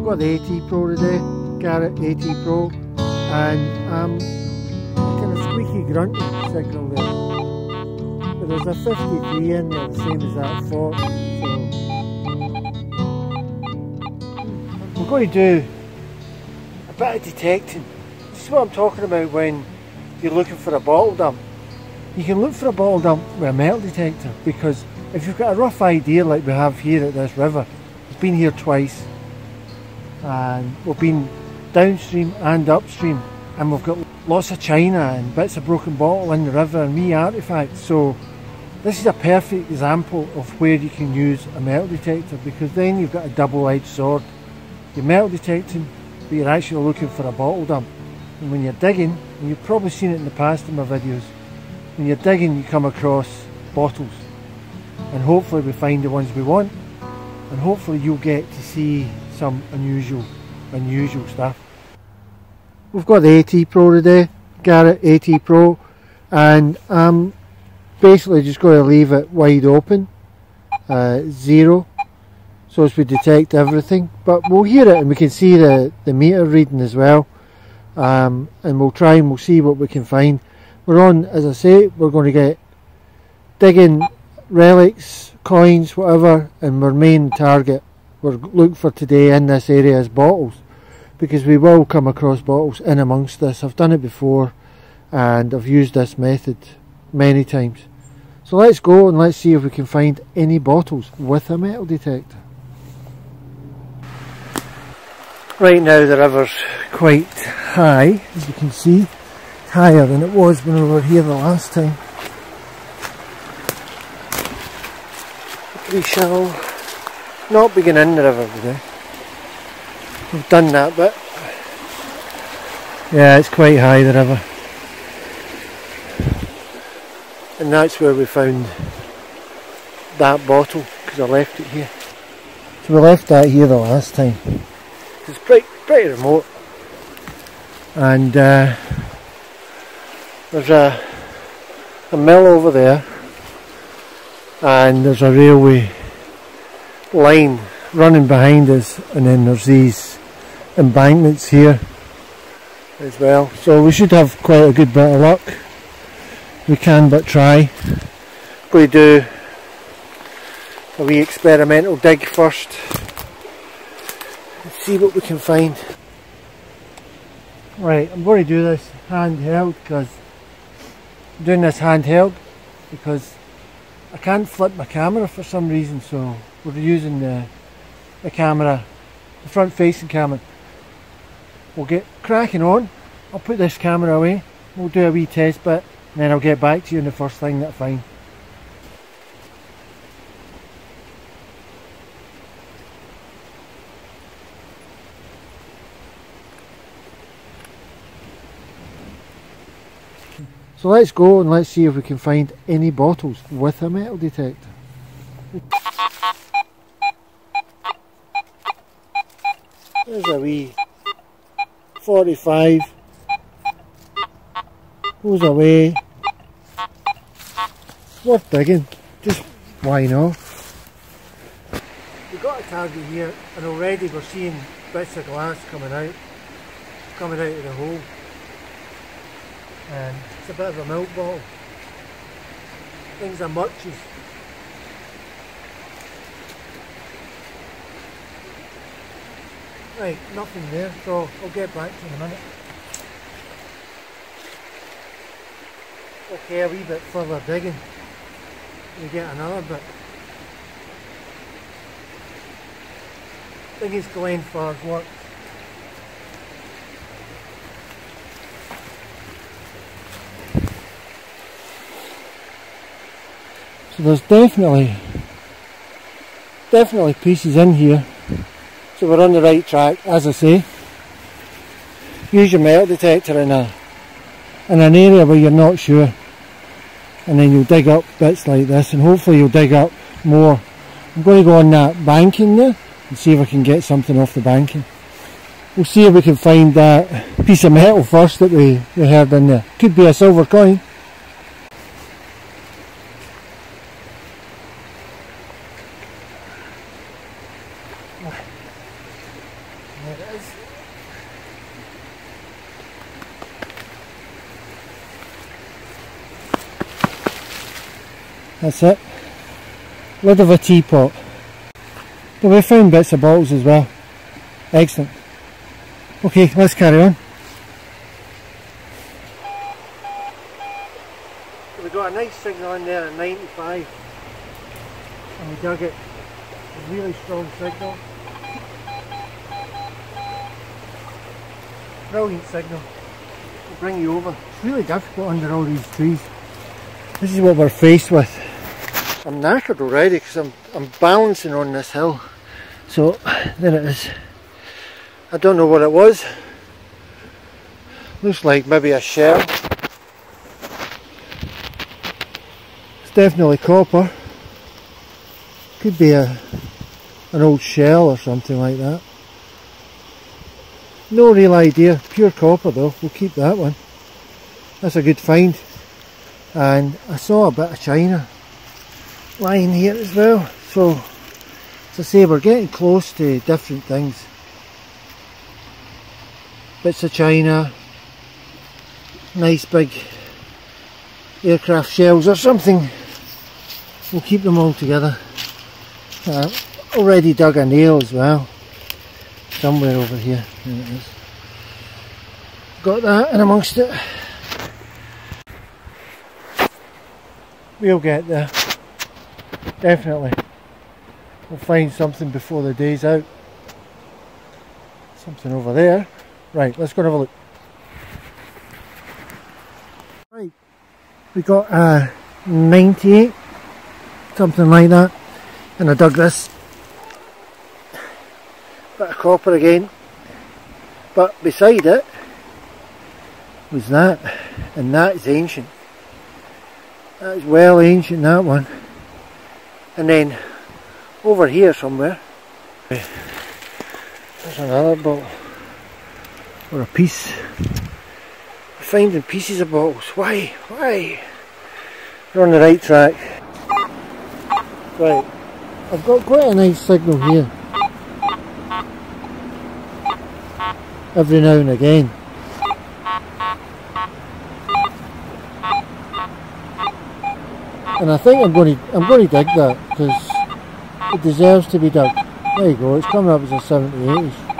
I've got the AT Pro today, Garrett AT Pro, and I'm kind of squeaky grunty signal there. But there's a 53 in there, the same as that 40, so... We're going to do a bit of detecting. This is what I'm talking about when you're looking for a bottle dump. You can look for a bottle dump with a metal detector because if you've got a rough idea like we have here at this river, we've been here twice and we've been downstream and upstream and we've got lots of china and bits of broken bottle in the river and wee artefacts so this is a perfect example of where you can use a metal detector because then you've got a double-edged sword. You're metal detecting but you're actually looking for a bottle dump. And when you're digging, and you've probably seen it in the past in my videos, when you're digging you come across bottles. And hopefully we find the ones we want and hopefully you'll get to see some unusual unusual stuff. We've got the AT Pro today, Garrett AT Pro and I'm basically just going to leave it wide open, uh, zero so as we detect everything but we'll hear it and we can see the, the meter reading as well um, and we'll try and we'll see what we can find. We're on, as I say, we're going to get digging relics, coins, whatever, and our main target we're looking for today in this area is bottles because we will come across bottles in amongst this. I've done it before and I've used this method many times. So let's go and let's see if we can find any bottles with a metal detector. Right now the river's quite high, as you can see, higher than it was when we were here the last time. We shall not begin in the river today. We've done that bit. Yeah, it's quite high the river. And that's where we found that bottle, because I left it here. So we left that here the last time. It's pretty, pretty remote. And uh, there's a, a mill over there and there's a railway line running behind us and then there's these embankments here as well. So we should have quite a good bit of luck. We can but try. To do. A wee experimental dig first. And see what we can find. Right I'm going to do this handheld because doing this handheld because I can't flip my camera for some reason so we're using the, the camera, the front facing camera. We'll get cracking on. I'll put this camera away, we'll do a wee test bit and then I'll get back to you on the first thing that I find. So let's go and let's see if we can find any bottles with a metal detector. There's a wee 45 goes away worth digging just why not we've got a target here and already we're seeing bits of glass coming out coming out of the hole. And it's a bit of a milk bottle. Things are muches Right, nothing there, so I'll get back to you in a minute. Okay, a wee bit further digging, we get another bit. I think it's Glenfar's work. So there's definitely, definitely pieces in here so we're on the right track, as I say. Use your metal detector in a in an area where you're not sure. And then you'll dig up bits like this and hopefully you'll dig up more. I'm going to go on that banking there and see if I can get something off the banking. We'll see if we can find that piece of metal first that we, we heard in there. Could be a silver coin. There it is. That's it. Lid of a teapot. But we found bits of bottles as well. Excellent. Okay, let's carry on. We got a nice signal in there at 95 and we dug it. A really strong signal. Brilliant signal. We'll bring you over. It's really difficult under all these trees. This is what we're faced with. I'm knackered already because I'm, I'm balancing on this hill. So there it is. I don't know what it was. Looks like maybe a shell. It's definitely copper. Could be a an old shell or something like that. No real idea. Pure copper though. We'll keep that one. That's a good find. And I saw a bit of china lying here as well. So, as I say, we're getting close to different things. Bits of china, nice big aircraft shells or something. We'll keep them all together. Uh, already dug a nail as well. Somewhere over here. There it is. Got that in amongst it. We'll get there. Definitely. We'll find something before the day's out. Something over there. Right, let's go and have a look. Right, we got uh, 98, something like that. And I dug this bit of copper again. But beside it was that, and that is ancient. That is well ancient, that one. And then over here somewhere, there's another bottle, or a piece. finding pieces of bottles. Why? Why? We're on the right track. Right, I've got quite a nice signal here. Every now and again. And I think I'm going to I'm going to dig that because it deserves to be dug. There you go. It's coming up as a 78ish.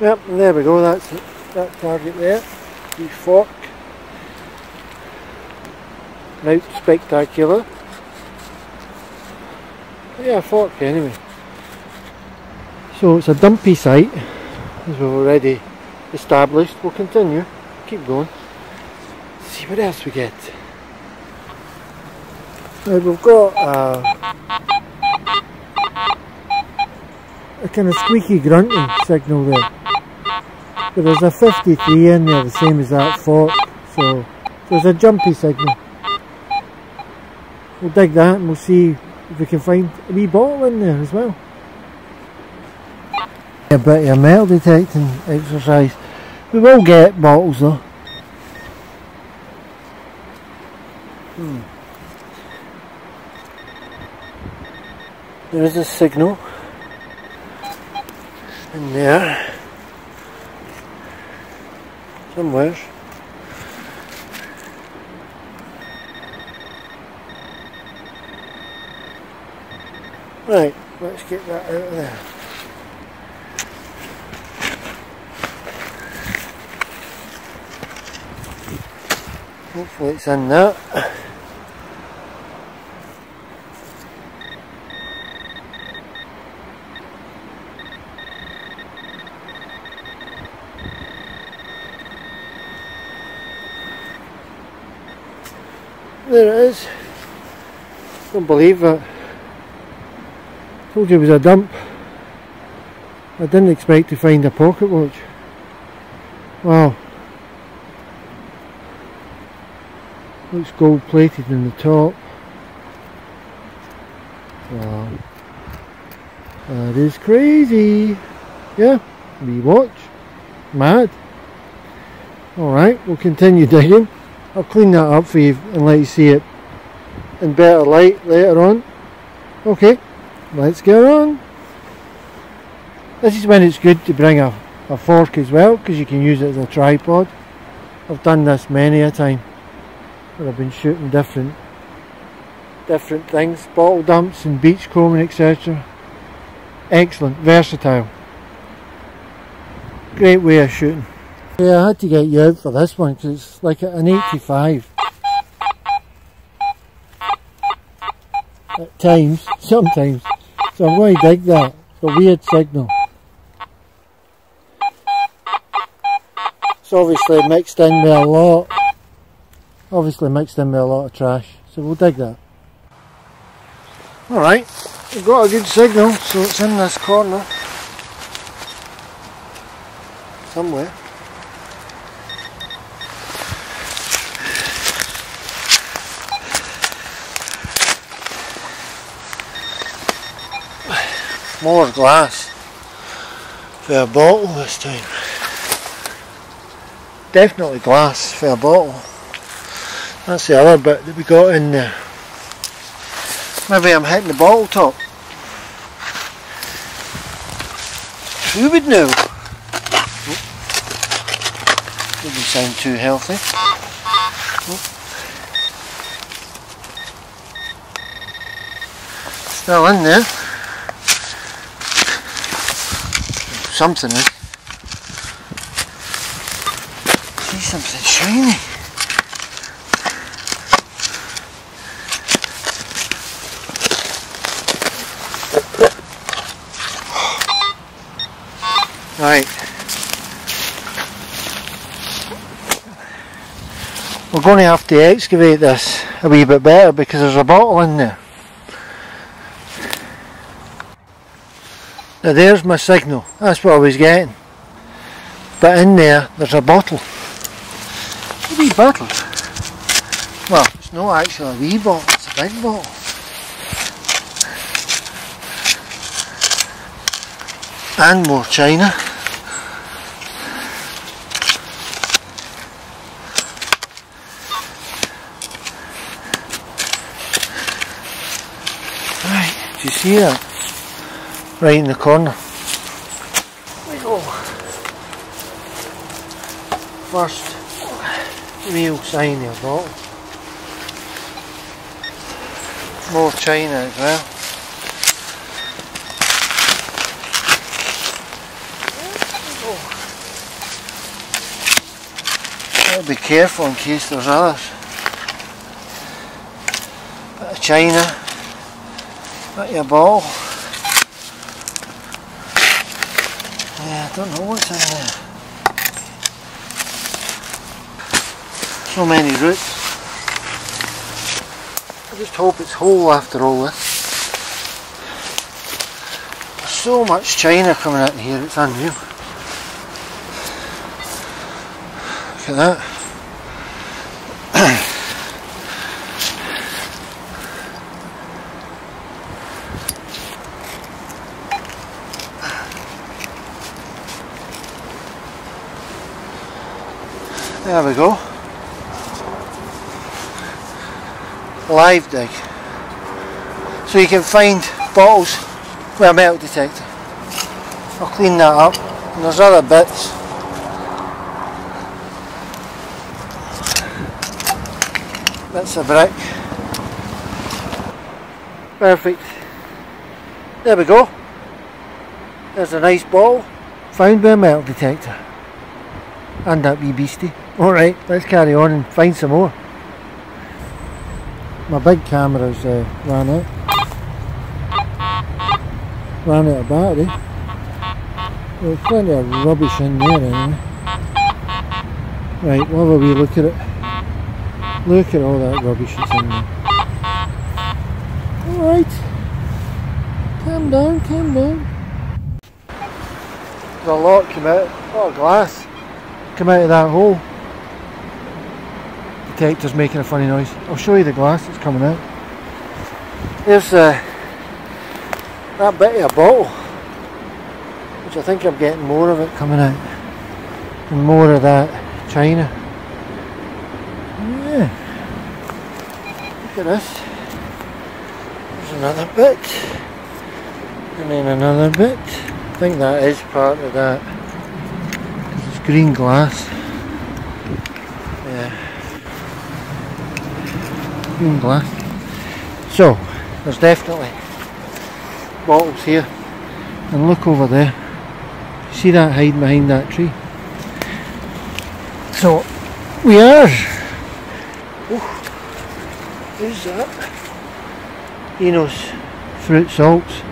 Yep, there we go. That's it. that target there. The fork. Right, spectacular. Yeah, fork anyway. So it's a dumpy site, as we've already established. We'll continue. Keep going. See what else we get. We've got uh, a kind of squeaky grunting signal there. But there's a 53 in there, the same as that fork. So there's a jumpy signal. We'll dig that and we'll see if we can find a wee bottle in there as well. A bit of a metal detecting exercise. We will get bottles though. There is a signal in there somewhere. Right, let's get that out of there. Hopefully it's in that. There it is. Don't believe that. Told you it was a dump. I didn't expect to find a pocket watch. Wow. Looks gold plated in the top. Wow. That is crazy. Yeah, we watch. Mad. Alright, we'll continue digging. I'll clean that up for you and let you see it in better light later on. Okay, let's get on. This is when it's good to bring a, a fork as well because you can use it as a tripod. I've done this many a time where I've been shooting different different things, bottle dumps and beach combing etc. Excellent, versatile. Great way of shooting. Yeah, I had to get you out for this one because it's like an 85. At times, sometimes. So I'm going to dig that. It's a weird signal. It's obviously mixed in with a lot. Obviously mixed in with a lot of trash. So we'll dig that. Alright, we've got a good signal, so it's in this corner. Somewhere. More glass for a bottle this time. Definitely glass for a bottle. That's the other bit that we got in there. Maybe I'm hitting the bottle top. Who would know? Doesn't sound too healthy. Still in there. Something in. See something shiny. Right. We're going to have to excavate this a wee bit better because there's a bottle in there. Now there's my signal, that's what I was getting. But in there, there's a bottle. A wee bottle. Well, it's not actually a wee bottle, it's a big bottle. And more china. Right, do you see that? Right in the corner. we go. First real sign of bottle. More china as well. Be careful in case there's others. Bit of china, bit of your ball. Yeah, I don't know what's in there. So many roots. I just hope it's whole after all this. So much china coming out here, it's unreal. Look at that. There we go. Live dig. So you can find bottles with a metal detector. I'll clean that up. And there's other bits. Bits of brick. Perfect. There we go. There's a nice bottle found by a metal detector. And that wee beastie. Alright, let's carry on and find some more. My big camera's uh, ran out. Ran out of battery. There's plenty of rubbish in there anyway. Right, we'll have a wee look at it. Look at all that rubbish that's in there. Alright. Calm down, calm down. There's a lot come out, a lot of glass come out of that hole detector's making a funny noise. I'll show you the glass that's coming out. There's uh, that bit of a bottle, which I think I'm getting more of it coming out, and more of that china. Yeah. Look at this. There's another bit, and then another bit. I think that is part of that. It's green glass. Green glass. So, there's definitely bottles here. And look over there. See that hiding behind that tree? So, we are. Oh, who's that? Eno's fruit salts.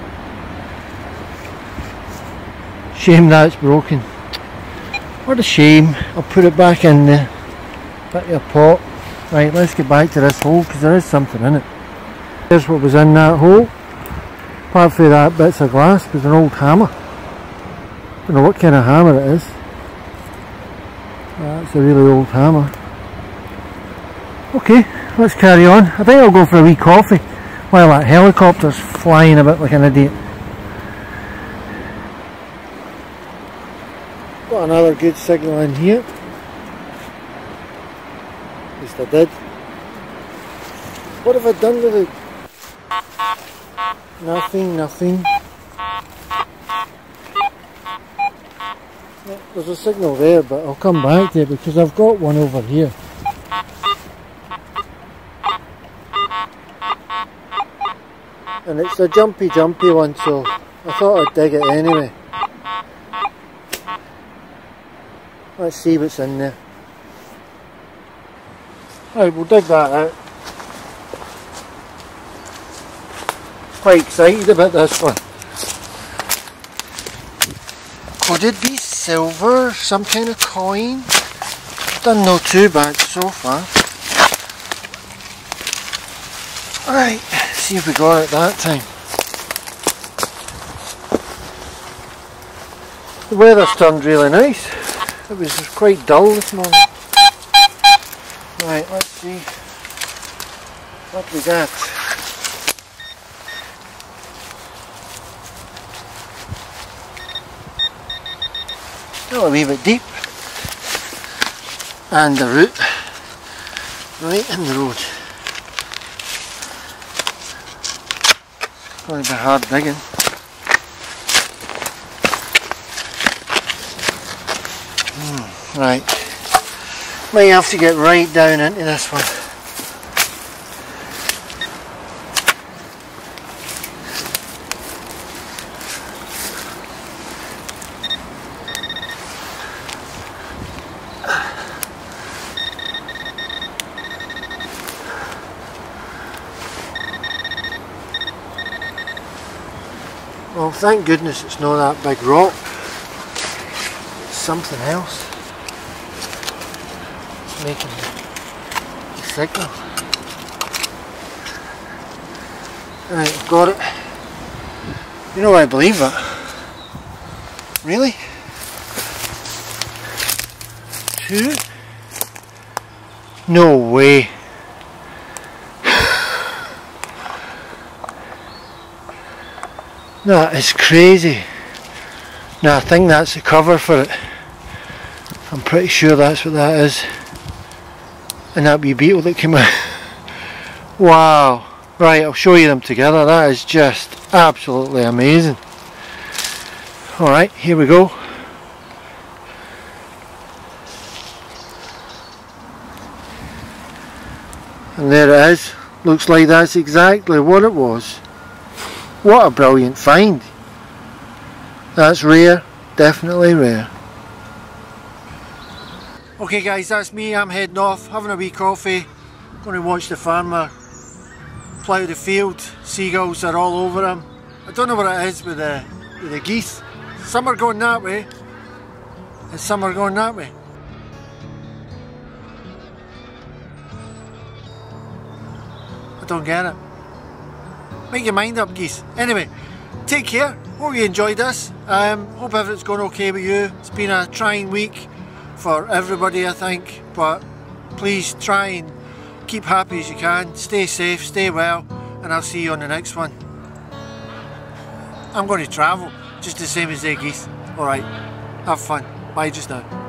Shame that's broken. What a shame. I'll put it back in the back of a pot. Right, let's get back to this hole because there is something in it. Here's what was in that hole. Apart from that bits of glass was an old hammer. Don't know what kind of hammer it is. That's a really old hammer. Okay, let's carry on. I think I'll go for a wee coffee while that helicopter's flying about like an idiot. Got another good signal in here. At least I did. What have I done with it? Nothing, nothing. There's a signal there, but I'll come back it because I've got one over here. And it's a jumpy jumpy one, so I thought I'd dig it anyway. Let's see what's in there. Right, we'll dig that out. Quite excited about this one. Could it be silver? Some kind of coin? Done no too bad so far. Alright, see if we got it that time. The weather's turned really nice. It was quite dull this morning. See what we got. Still a wee bit deep. And the root right in the road. Going to be hard digging. Hmm, right. May have to get right down into this one. Well, thank goodness it's not that big rock. It's something else. Making the signal. Right, I've got it. You know I believe that. Really? Two? No way. That is crazy. Now I think that's the cover for it. I'm pretty sure that's what that is. And that wee beetle that came out. wow. Right, I'll show you them together. That is just absolutely amazing. Alright, here we go. And there it is. Looks like that's exactly what it was. What a brilliant find. That's rare, definitely rare. Okay guys, that's me, I'm heading off, having a wee coffee, going to watch the farmer plough the field, seagulls are all over him. I don't know what it is with the, with the geese, some are going that way, and some are going that way. I don't get it. Make your mind up, geese. Anyway, take care. Hope you enjoyed this. Um, hope everything's going okay with you. It's been a trying week for everybody, I think. But please try and keep happy as you can. Stay safe, stay well, and I'll see you on the next one. I'm going to travel, just the same as they geese. Alright, have fun. Bye just now.